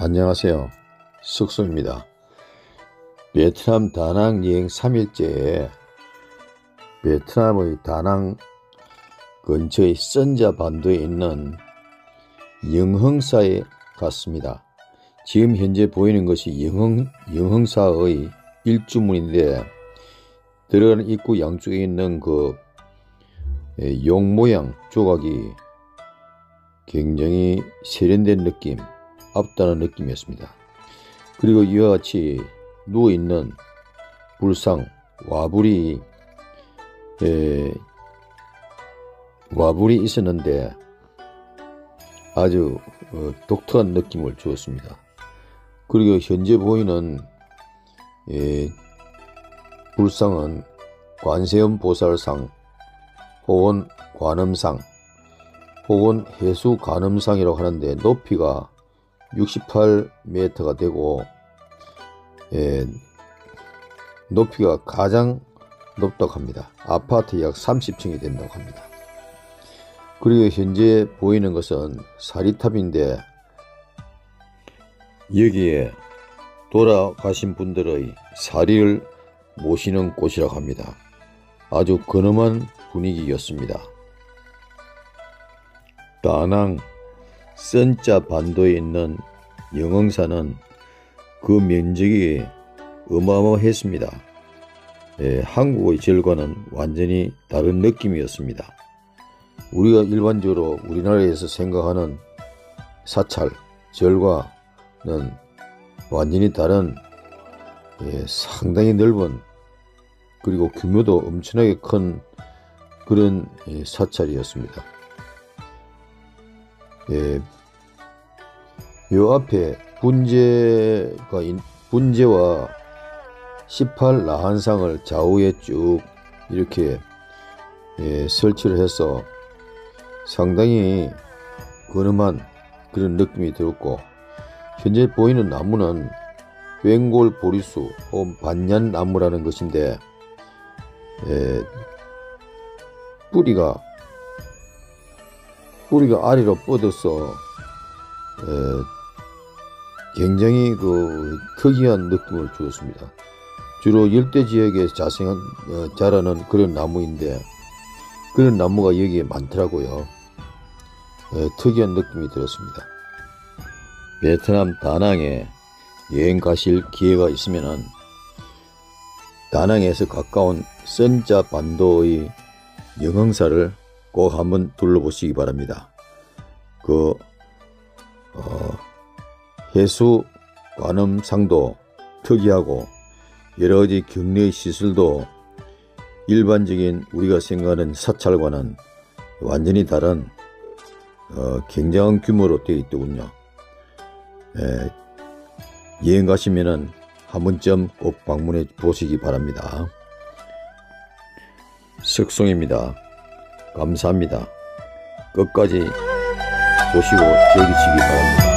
안녕하세요. 숙소입니다. 베트남 다낭 여행 3일째에 베트남의 다낭 근처의 선자 반도에 있는 영흥사에 갔습니다. 지금 현재 보이는 것이 영흥, 영흥사의 일주문인데 들어가는 입구 양쪽에 있는 그 용 모양 조각이 굉장히 세련된 느낌 없다는 느낌이었습니다. 그리고 이와 같이 누워있는 불상 와불이 에, 와불이 있었는데 아주 어, 독특한 느낌을 주었습니다. 그리고 현재 보이는 에, 불상은 관세음 보살상 혹은 관음상 혹은 해수 관음상이라고 하는데 높이가 68m가 되고 예, 높이가 가장 높다고 합니다. 아파트 약 30층이 된다고 합니다. 그리고 현재 보이는 것은 사리탑인데 여기에 돌아가신 분들의 사리를 모시는 곳이라고 합니다. 아주 근엄한 분위기였습니다. 다낭 선자 반도에 있는 영흥사는 그 면적이 어마어마했습니다. 예, 한국의 절과는 완전히 다른 느낌이었습니다. 우리가 일반적으로 우리나라에서 생각하는 사찰, 절과는 완전히 다른 예, 상당히 넓은 그리고 규모도 엄청나게 큰 그런 예, 사찰이었습니다. 예, 요 앞에 분재가 분재와 18 라한상을 좌우에 쭉 이렇게 예, 설치를 해서 상당히 근엄한 그런 느낌이 들었고 현재 보이는 나무는 웬골 보리수 혹은 반얀나무라는 것인데 예, 뿌리가 뿌리가 아래로 뻗어서 에, 굉장히 그 특이한 느낌을 주었습니다. 주로 열대 지역에 자생 어, 자라는 그런 나무인데 그런 나무가 여기에 많더라고요. 에, 특이한 느낌이 들었습니다. 베트남 다낭에 여행 가실 기회가 있으면은 다낭에서 가까운 선자 반도의 영흥사를 꼭 한번 둘러보시기 바랍니다. 그 어, 해수 관음상도 특이하고 여러 가지 격리의 시설도 일반적인 우리가 생각하는 사찰과는 완전히 다른 어, 굉장한 규모로 되어 있더군요. 에, 여행 가시면은 한 번쯤 꼭 방문해 보시기 바랍니다. 석송입니다. 감사합니다. 끝까지 보시고 즐기시기 바랍니다.